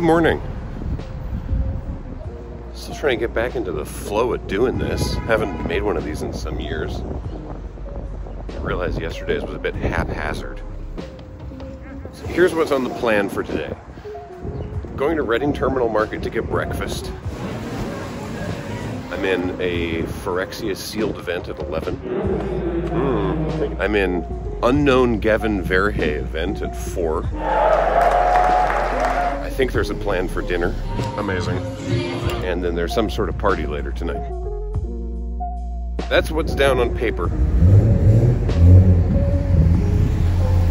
Good morning. Still trying to get back into the flow of doing this. Haven't made one of these in some years. I realized yesterday's was a bit haphazard. So here's what's on the plan for today. Going to Reading Terminal Market to get breakfast. I'm in a Phyrexia sealed event at 11. Hmm. I'm in Unknown Gavin Verhey event at 4. I think there's a plan for dinner. Amazing. And then there's some sort of party later tonight. That's what's down on paper.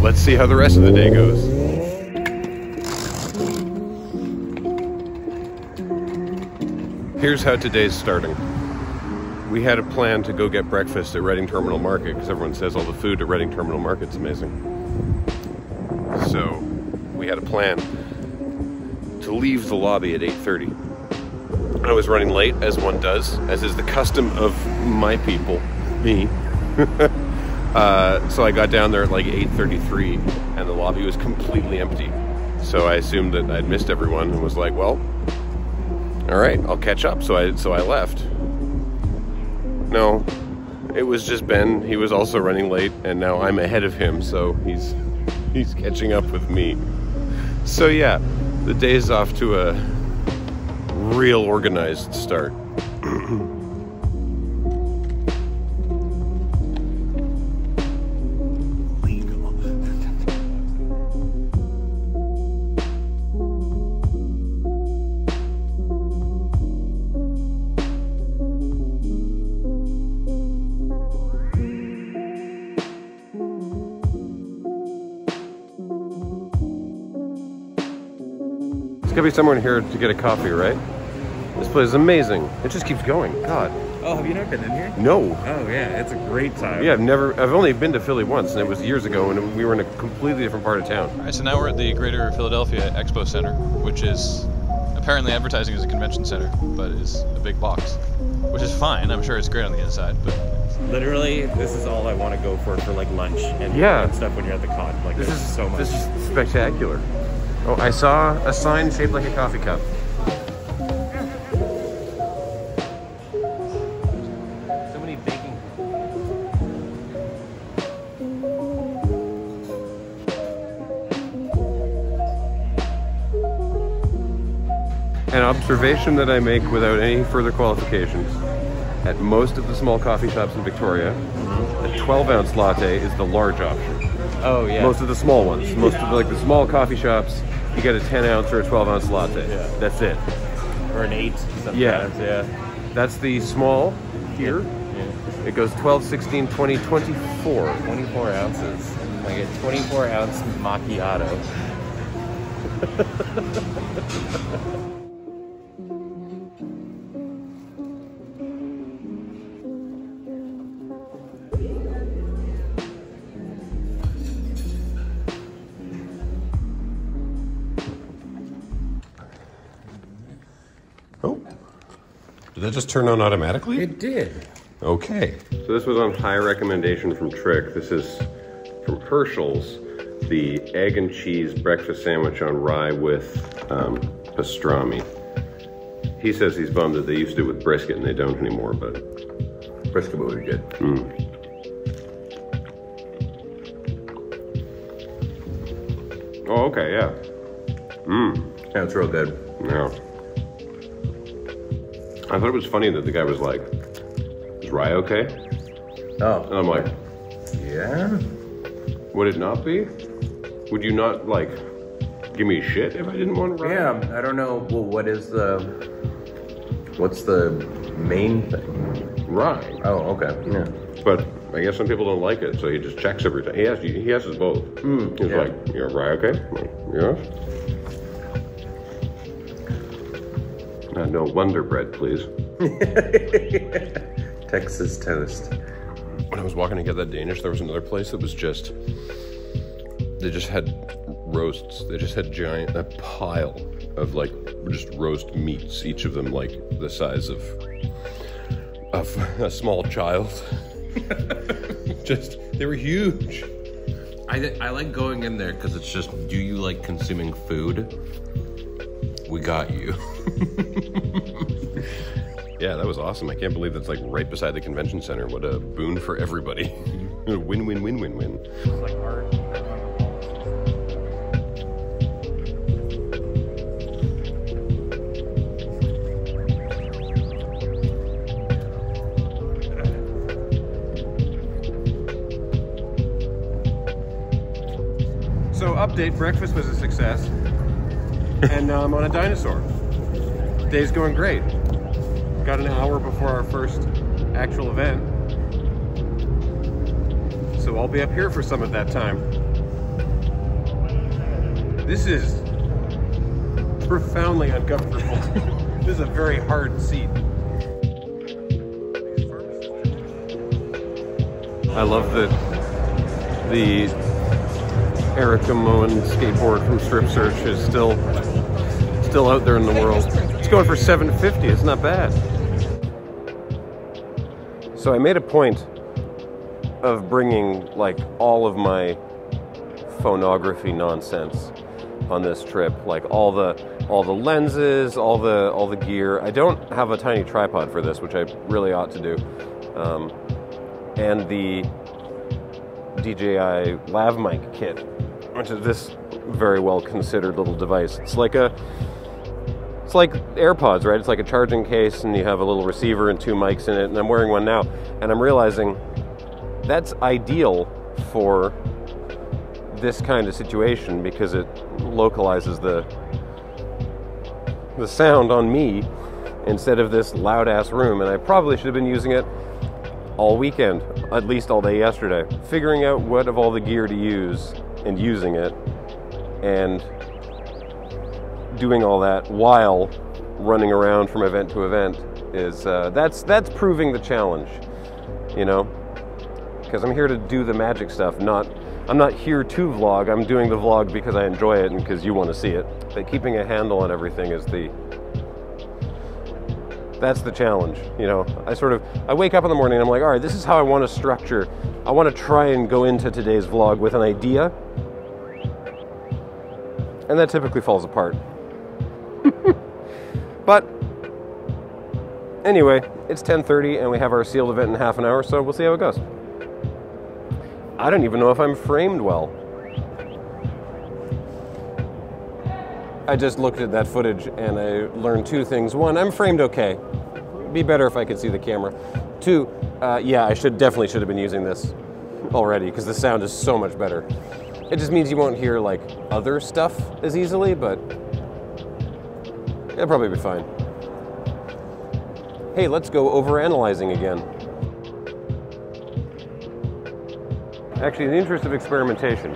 Let's see how the rest of the day goes. Here's how today's starting. We had a plan to go get breakfast at Reading Terminal Market because everyone says all the food at Reading Terminal Market's amazing. So we had a plan to leave the lobby at 8:30. I was running late, as one does, as is the custom of my people, me. uh, so I got down there at like 8:33, and the lobby was completely empty. So I assumed that I'd missed everyone, and was like, "Well, all right, I'll catch up." So I so I left. No, it was just Ben. He was also running late, and now I'm ahead of him, so he's he's catching up with me. So yeah, the day's off to a real organized start. gotta be somewhere in here to get a coffee, right? This place is amazing. It just keeps going. God. Oh, have you not been in here? No. Oh yeah, it's a great time. Yeah, I've never, I've only been to Philly once, and it was years ago and we were in a completely different part of town. All right, so now we're at the Greater Philadelphia Expo Center, which is apparently advertising as a convention center, but is a big box, which is fine. I'm sure it's great on the inside, but Literally, this is all I want to go for for like lunch and, Yeah. and stuff when you're at the con. Like This there's is so much. This is spectacular. Oh, I saw a sign shaped like a coffee cup. So many baking. An observation that I make without any further qualifications. At most of the small coffee shops in Victoria, mm-hmm. a 12 ounce latte is the large option. oh yeah. Most of the small ones. Most of the, like the small coffee shops, you get a 10 ounce or a 12 ounce latte. Yeah. That's it. or an eight. Sometimes. Yeah. Yeah. That's the small here. yeah. It goes 12, 16, 20, 24. 24 ounces. I get 24 ounce macchiato. Did that just turn on automatically? It did. Okay. So this was on high recommendation from Trick. This is from Hershel's, the egg and cheese breakfast sandwich on rye with um, pastrami. He says he's bummed that they used to do it with brisket and they don't anymore, but Brisket would be good. oh, okay, yeah, Mmm. Yeah, it's real good. yeah. I thought it was funny that the guy was like, "Is rye okay?" Oh. And I'm like, yeah. "Would it not be? Would you not like give me shit if I didn't want rye?" Yeah, I don't know. Well, what is the what's the main thing? rye. Oh, okay. Yeah. But I guess some people don't like it, so he just checks every time. He has he has us both. Hmm, He's yeah. like, "You're rye, okay?" Like, yes. Uh, no Wonder Bread, please. Texas toast. When I was walking to get that Danish, there was another place that was just they just had roasts. They just had giant a pile of like just roast meats, each of them like the size of of a small child. just they were huge. I, I like going in there because it's just do you like consuming food? We got you. Yeah, that was awesome. I can't believe that's like right beside the convention center. What a boon for everybody. win, win, win, win, win. It's like art. So, update breakfast was a success. And now I'm on a dinosaur. Day's going great. Got an hour before our first actual event. So, I'll be up here for some of that time. This is profoundly uncomfortable. this is a very hard seat. I love the the Erica Moen skateboard from Strip Search is still still out there in the world. It's going for 750. It's not bad. So I made a point of bringing like all of my phonography nonsense on this trip, like all the all the lenses, all the all the gear. I don't have a tiny tripod for this, which I really ought to do. Um, and the DJI Lav mic kit, which is this very well considered little device. It's like a it's like AirPods, right? It's like a charging case and you have a little receiver and two mics in it, and I'm wearing one now, and I'm realizing that's ideal for this kind of situation because it localizes the the sound on me instead of this loud ass room. And I probably should have been using it all weekend, at least all day yesterday, figuring out what of all the gear to use and using it, and doing all that while running around from event to event is uh, that's that's proving the challenge, you know, because I'm here to do the magic stuff, not. I'm not here to vlog. I'm doing the vlog because I enjoy it and because you want to see it. But keeping a handle on everything is the that's the challenge you know i sort of i wake up in the morning and i'm like all right this is how i want to structure i want to try and go into today's vlog with an idea and that typically falls apart but anyway it's 10.30 and we have our sealed event in half an hour so we'll see how it goes i don't even know if i'm framed well I just looked at that footage and I learned two things. One, I'm framed okay. Be better if I could see the camera. Two, uh, yeah, I should definitely should have been using this already because the sound is so much better. It just means you won't hear like other stuff as easily, but it'll probably be fine. Hey, let's go over analyzing again. Actually, in the interest of experimentation,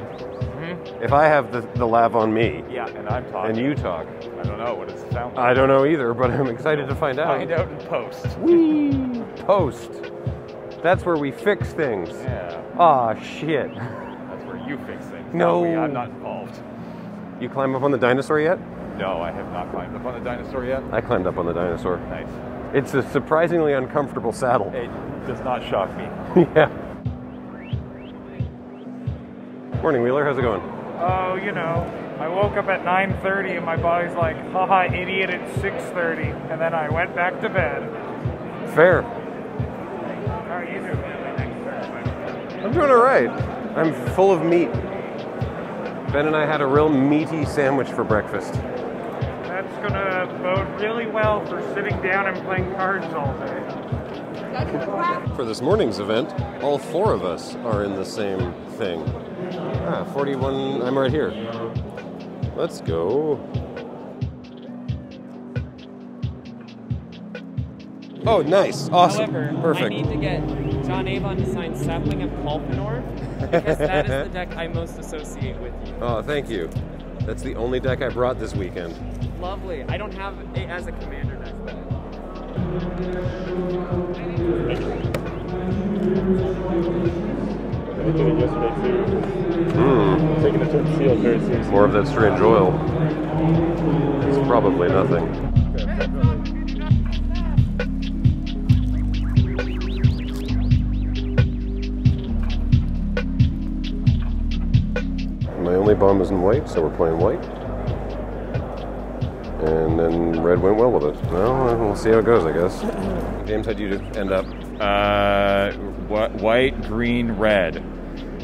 if I have the, the lav on me Yeah, and I'm talking. and you talk, I don't know what it sounds like. I don't know either, but I'm excited to find out. Find out in post. Whee! Post. That's where we fix things. Yeah, Ah, shit. that's where you fix things. No. I'm not involved. You climb up on the dinosaur yet? No, I have not climbed up on the dinosaur yet. I climbed up on the dinosaur. Nice. It's a surprisingly uncomfortable saddle. It does not shock me. yeah. Morning, Wheeler. How's it going? Oh, you know, I woke up at 9:30 and my body's like, haha, idiot, it's 6:30, and then I went back to bed. Fair. How are you doing? I'm doing all right. I'm full of meat. Ben and I had a real meaty sandwich for breakfast. That's gonna bode really well for sitting down and playing cards all day. For this morning's event, all four of us are in the same thing. Ah, 41. I'm right here. Let's go. Oh, nice. Awesome. However, Perfect. I need to get John Avon to sign Sapling of Palpinor because that is the deck I most associate with you. Oh, thank you. That's the only deck I brought this weekend. Lovely. I don't have it as a commander deck. I did it yesterday too. Hmm. Taking it to the very seriously. More of that strange oil. It's probably nothing. Only bomb is in white, so we're playing white. And then red went well with it. Well, we'll see how it goes, I guess. James, how'd you end up? Uh, wh- white, green, red.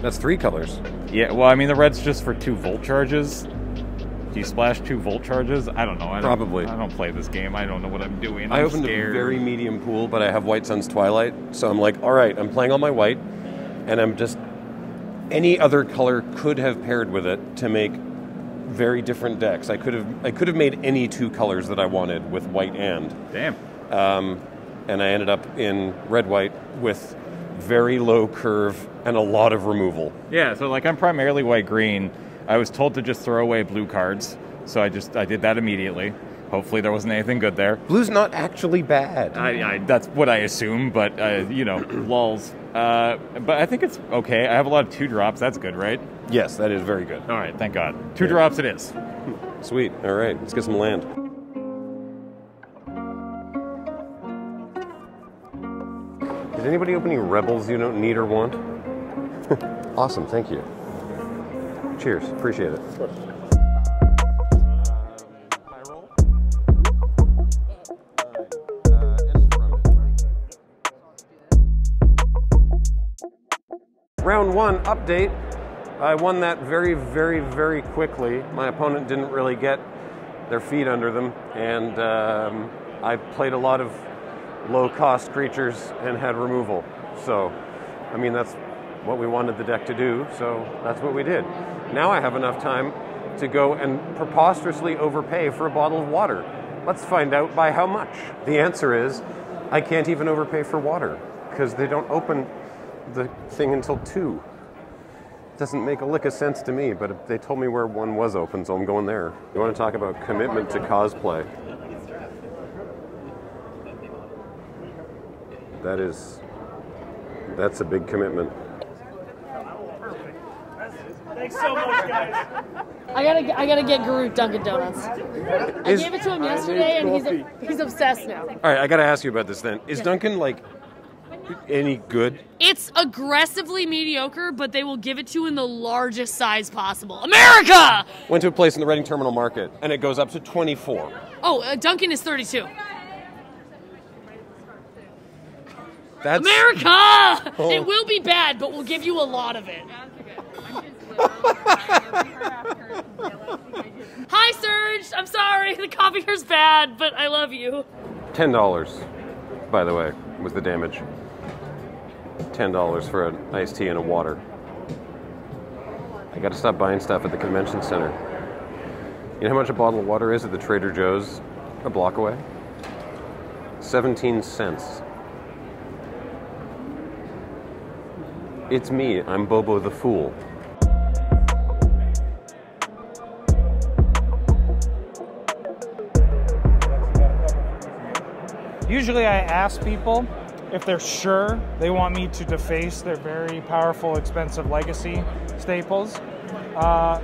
That's three colors. Yeah, well, I mean, the red's just for two volt charges. Do you splash two volt charges? I don't know. I don't, Probably. I don't play this game. I don't know what I'm doing. I I'm opened scared. a very medium pool, but I have White Sun's Twilight, so I'm like, all right, I'm playing all my white, and I'm just any other color could have paired with it to make very different decks. I could have I could have made any two colors that I wanted with white and, Damn. um, and I ended up in red white with very low curve and a lot of removal. Yeah, so like I'm primarily white green. I was told to just throw away blue cards, so I just I did that immediately. Hopefully there wasn't anything good there. Blue's not actually bad. I, I that's what I assume, but uh, you know, lulls. Uh, but I think it's okay. I have a lot of two drops. That's good, right? yes, that is very good. All right, thank God. Two drops it is. Sweet. All right, let's get some land. Did anybody open any rebels you don't need or want? awesome, thank you. Cheers, appreciate it. Round one update. I won that very, very, very quickly. My opponent didn't really get their feet under them, and um, I played a lot of low cost creatures and had removal. So, I mean, that's what we wanted the deck to do, so that's what we did. Now I have enough time to go and preposterously overpay for a bottle of water. Let's find out by how much. The answer is I can't even overpay for water because they don't open the thing until 2 doesn't make a lick of sense to me, but they told me where one was open, so I'm going there. You want to talk about commitment to cosplay? That is, that's a big commitment. Thanks so much, guys. I gotta, I gotta get Garruk Dunkin' Donuts. I Is- gave it to him yesterday, and he's he's obsessed now. All right, I got to ask you about this then. Is Duncan like any good? It's aggressively mediocre, but they will give it to you in the largest size possible. America! Went to a place in the Reading Terminal Market, and it goes up to 24. Oh, uh, Duncan is 32. That's America! Oh. It will be bad, but we'll give you a lot of it. Hi, Serge. I'm sorry. The coffee here's bad, but I love you. ten dollars. By the way, was the damage. Ten dollars for an iced tea and a water. I got to stop buying stuff at the convention center. You know how much a bottle of water is at the Trader Joe's a block away? 17 cents. It's me, I'm Bobo the Fool. Usually, I ask people if they're sure they want me to deface their very powerful, expensive legacy staples. Uh,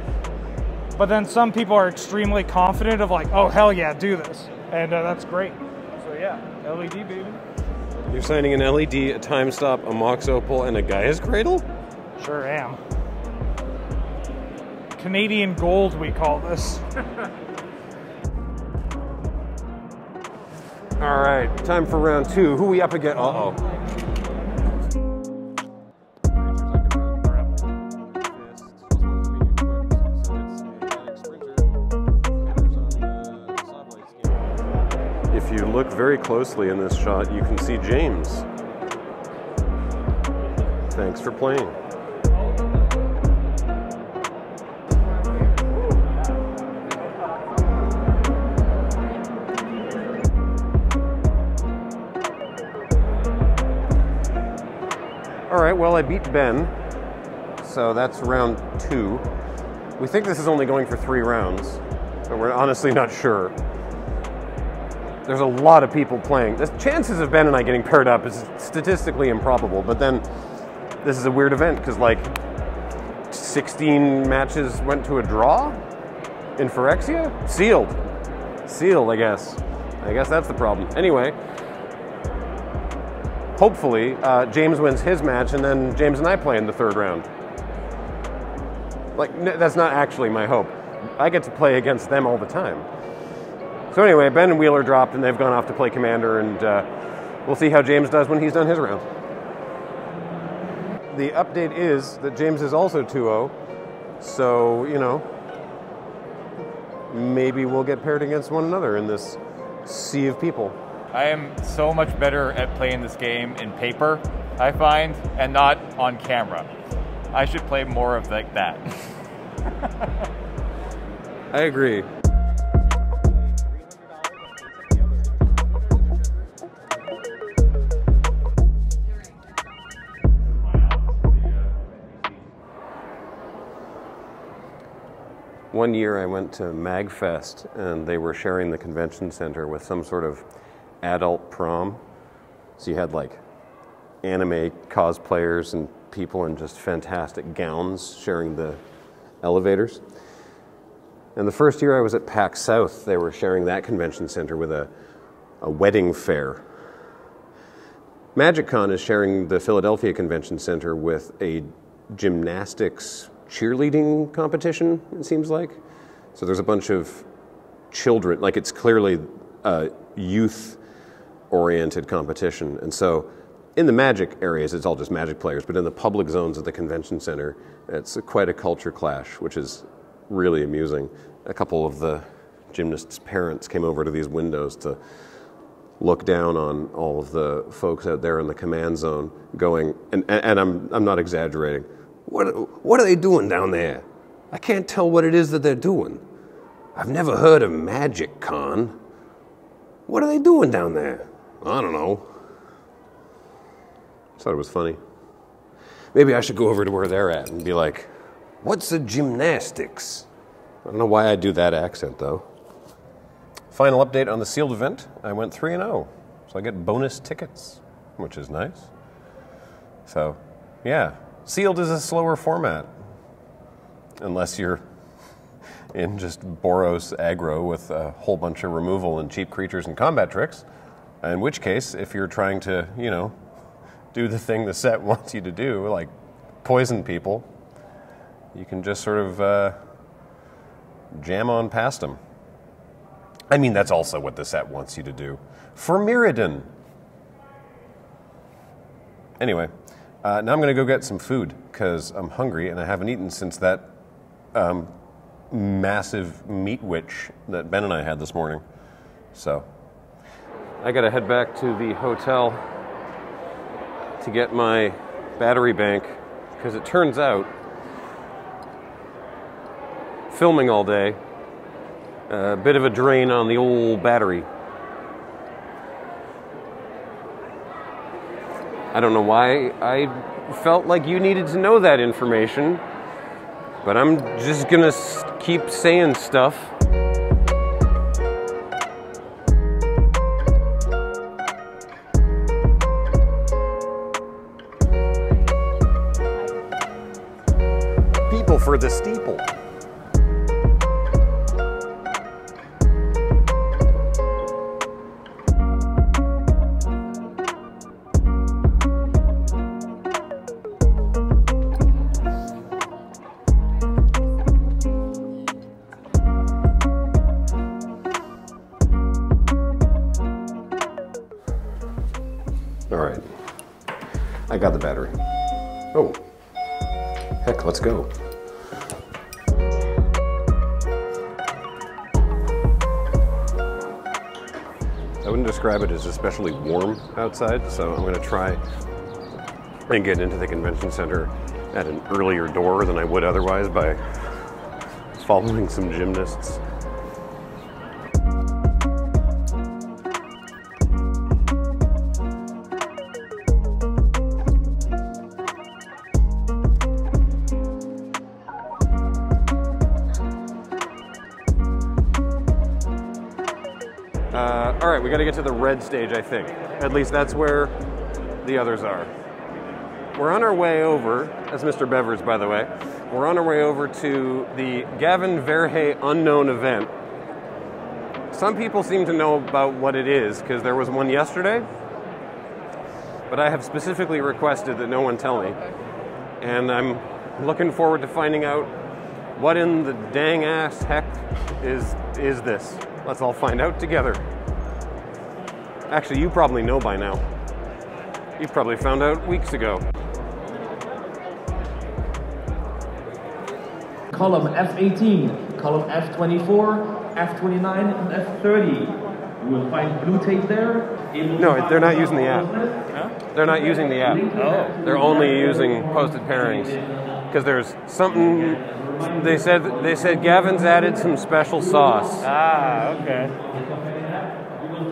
but then some people are extremely confident of like, oh hell yeah, do this, and uh, that's great. So yeah, LED baby. You're signing an LED, a time stop, a Mox Opal, and a Gaea's Cradle? Sure am. Canadian gold, we call this. All right, time for round two. Who we up again? Uh oh. If you look very closely in this shot, you can see James. Thanks for playing. All right, well, I beat Ben, so that's round two. We think this is only going for three rounds, but we're honestly not sure. There's a lot of people playing. The chances of Ben and I getting paired up is statistically improbable, but then this is a weird event because, like, 16 matches went to a draw in Phyrexia? Sealed. Sealed, I guess. I guess that's the problem. Anyway, hopefully uh, James wins his match, and then James and I play in the third round. Like that's not actually my hope. I get to play against them all the time. So anyway, Ben and Wheeler dropped, and they've gone off to play Commander, and uh, we'll see how James does when he's done his round. The update is that James is also 2-0, so you know maybe we'll get paired against one another in this sea of people. I am so much better at playing this game in paper, I find, and not on camera. I should play more of like that. I agree. One year I went to MagFest and they were sharing the convention center with some sort of adult prom. So you had like anime cosplayers and people in just fantastic gowns sharing the elevators. And the first year I was at PAX South, they were sharing that convention center with a, a wedding fair. MagicCon is sharing the Philadelphia Convention Center with a gymnastics cheerleading competition, it seems like. So there's a bunch of children, like it's clearly a youth oriented competition. And so in the magic areas, it's all just magic players, but in the public zones of the convention center, it's quite a culture clash, which is really amusing. A couple of the gymnasts' parents came over to these windows to look down on all of the folks out there in the command zone, going, and, and I'm, I'm not exaggerating, what, what are they doing down there? I can't tell what it is that they're doing. I've never heard of Magic Con. What are they doing down there? I don't know. Thought it was funny. Maybe I should go over to where they're at and be like, What's the gymnastics? I don't know why I do that accent though. Final update on the sealed event. I went 3 and 0. So I get bonus tickets, which is nice. So, yeah, sealed is a slower format. Unless you're in just Boros aggro with a whole bunch of removal and cheap creatures and combat tricks. In which case, if you're trying to, you know, do the thing the set wants you to do, like poison people, you can just sort of uh, jam on past them. I mean, that's also what the set wants you to do. For Mirrodin. Anyway, uh, now I'm going to go get some food because I'm hungry and I haven't eaten since that um, massive meat witch that Ben and I had this morning. So I got to head back to the hotel to get my battery bank because it turns out filming all day a bit of a drain on the old battery. I don't know why I felt like you needed to know that information, but I'm just gonna keep saying stuff. The steeple. Describe it as especially warm outside, so I'm going to try and get into the convention center at an earlier door than I would otherwise by following some gymnasts. Got to get to the red stage, I think. At least that's where the others are. We're on our way over, that's Mr. Bevers, by the way. We're on our way over to the Gavin Verhey unknown event. Some people seem to know about what it is because there was one yesterday, but I have specifically requested that no one tell me. And I'm looking forward to finding out what in the dang ass heck is is this. Let's all find out together. Actually, you probably know by now. You probably found out weeks ago. column F18, column F24, F29, and F30. You will find blue tape there. No, they're not using the app. Huh? They're not using the app. Oh. They're only using posted pairings because there's something. They said they said Gavin's added some special sauce. Ah, okay.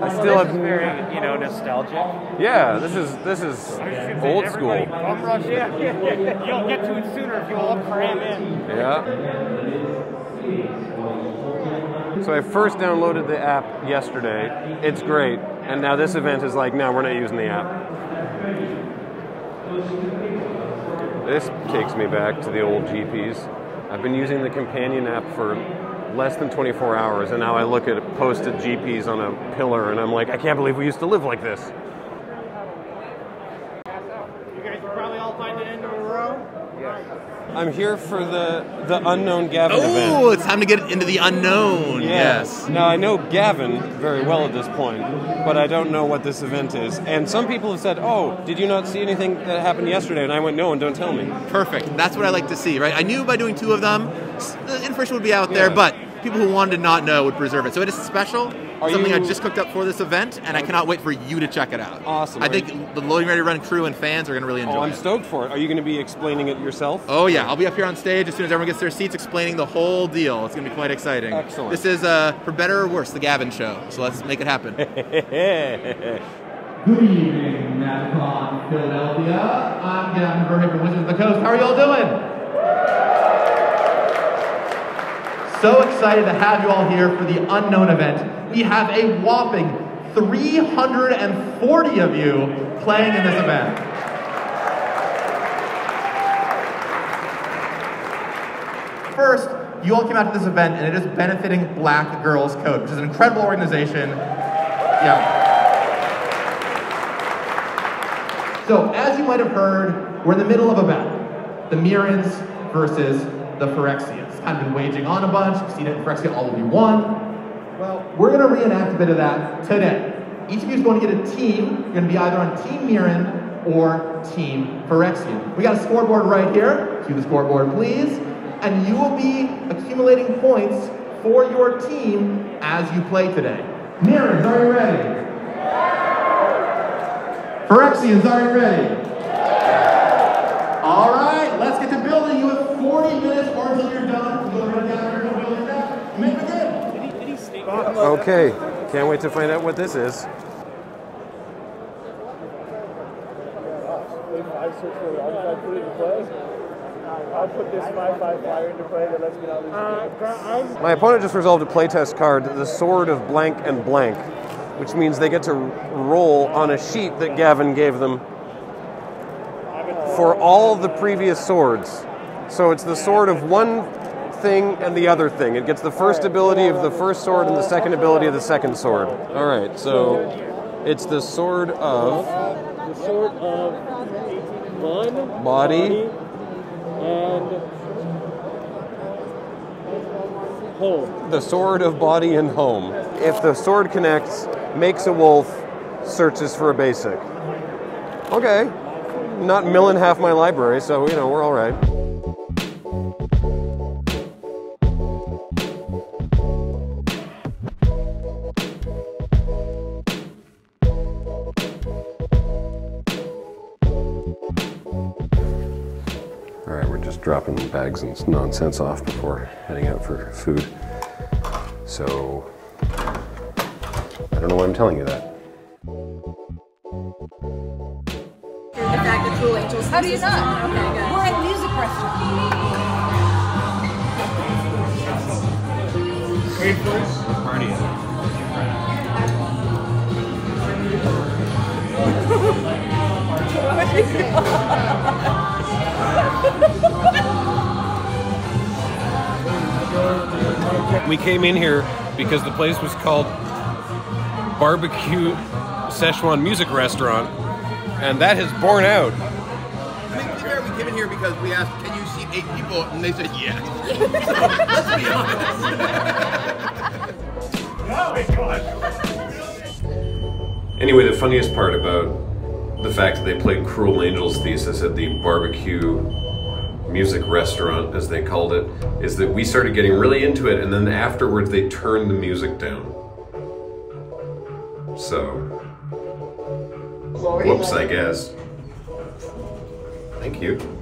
I still have. very, you know, nostalgic. Yeah, this is this is old school. Yeah, You'll get to it sooner if you cram in. Yeah. So I first downloaded the app yesterday. It's great, and now this event is like, no, we're not using the app. This takes me back to the old GPs. I've been using the companion app for less than 24 hours, and now I look at posted GPs on a pillar, and I'm like, I can't believe we used to live like this. You guys probably all find it into a row. I'm here for the the unknown Gavin event. Oh, it's time to get into the unknown. Yeah. Yes. Now I know Gavin very well at this point, but I don't know what this event is. And some people have said, "Oh, did you not see anything that happened yesterday?" And I went, "No, and don't tell me." Perfect. That's what I like to see, right? I knew by doing two of them, s- the information would be out there, Yeah. but people who wanted to not know would preserve it. So it is special. Are something I just cooked up for this event, and I cannot wait for you to check it out. Awesome. I Are think the Loading Ready Run crew and fans are going to really enjoy Oh, I'm it. stoked for it. Are you going to be explaining it yourself? Oh yeah, I'll be up here on stage as soon as everyone gets their seats, explaining the whole deal. It's going to be quite exciting. Excellent. This is, uh, for better or worse, the Gavin Show. So let's make it happen. Good evening, NAPCON Philadelphia. I'm Gavin Verhey from Wizards of the Coast. How are y'all doing? So excited to have you all here for the Unknown event. We have a whopping 340 of you playing in this event. First, you all came out to this event and it is benefiting Black Girls Code, which is an incredible organization. Yeah. So, as you might have heard, we're in the middle of a battle. The Mirrans versus the Phyrexians. Of been waging on a bunch. You've seen it in Phyrexia All Will Be One. Well, we're going to reenact a bit of that today. Each of you is going to get a team. You're to be either on Team Mirran or Team Phyrexian. We got a scoreboard right here. Cue the scoreboard, please. And you will be accumulating points for your team as you play today. Mirrans, are you ready? Phyrexians, are you ready? All right, let's get to building. You have 40 minutes or until you're done. We'll go right down here and build it down. Make it good. Okay, can't wait to find out what this is. I'll put this 5 5 flyer into play. My opponent just resolved a playtest card, the Sword of Blank and Blank, which means they get to roll on a sheet that Gavin gave them for all the previous swords. So it's the sword of one thing and the other thing. It gets the first ability of the first sword and the second ability of the second sword. All right, so it's the sword of The sword of 1 Body. and home. the sword of body and home. If the sword connects, makes a wolf, searches for a basic. Okay, not milling half my library, so you know we're all right. Dropping bags and nonsense off before heading out for food. So, I don't know why I'm telling you that. The fact that Cool Angels. How do you not? Okay, good. We're at music restaurant. Wait for it. We came in here because the place was called Barbecue Szechuan Music Restaurant, and that has borne out. I mean, to be fair, we came in here because we asked, can you seat eight people? And they said yes. so, let's be honest. my god. Anyway, the funniest part about the fact that they played Cruel Angel's thesis at the barbecue music restaurant, as they called it, is that we started getting really into it, and then afterwards they turned the music down. So, whoops, I guess. Thank you.